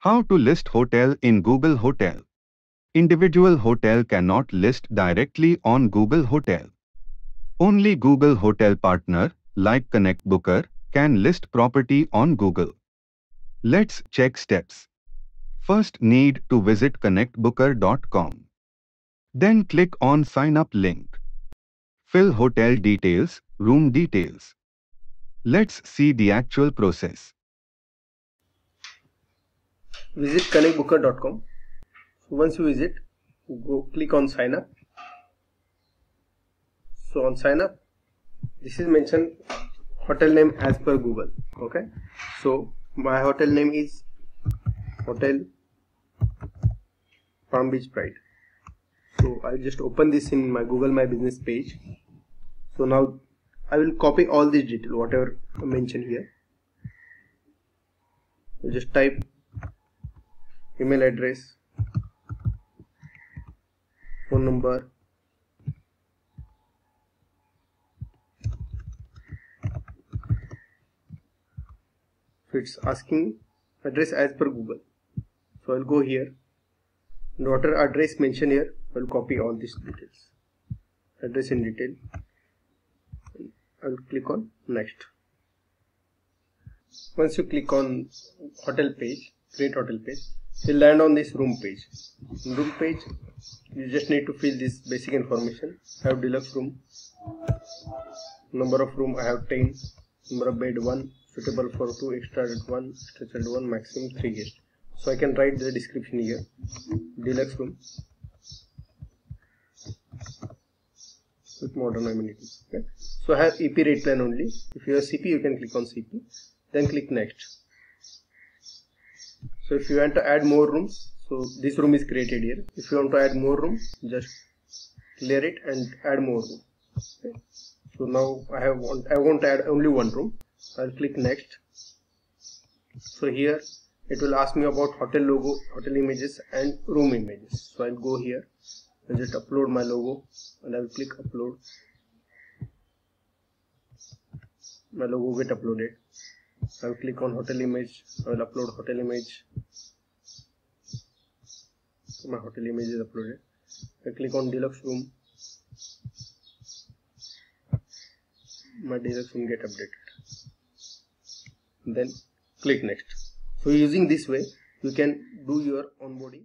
How to list hotel in Google Hotel. Individual hotel cannot list directly on Google Hotel. Only Google Hotel partner, like Connect Booker, can list property on Google. Let's check steps. First need to visit connectbooker.com. Then click on sign up link. Fill hotel details, room details. Let's see the actual process. Visit connectbooker.com so once you visit go click on sign up. So on sign up this is mentioned hotel name as per google. Okay? So my hotel name is hotel palm beach pride. So i'll just open this in my google my business page. So now i will copy all these details whatever mentioned here. So just type email address. Phone number. So it's asking address as per google. So i'll go here. Whatever address mentioned here. I'll copy all these details. Address in detail. I'll click on next. Once you click on hotel page create hotel page you land on this room page. In room page you just need to fill this basic information. I have deluxe room. Number of room I have 10 number of bed 1 suitable for 2 extra bed 1 stretched 1 maximum 3 guests. So I can write the description here. Deluxe room. With modern amenities. Okay. So I have EP rate plan only. If you have CP you can click on CP then click next so if you want to add more rooms so this room is created here. If you want to add more room just clear it and add more room okay. so now I have want I want to add only one room. I'll click next. So here it will ask me about hotel logo hotel images and room images. So I'll go here and just upload my logo and I'll click upload. My logo get uploaded I will click on hotel image. I will upload hotel image. So my hotel image is uploaded. I click on deluxe room. My deluxe room get updated. Then click next. So using this way you can do your onboarding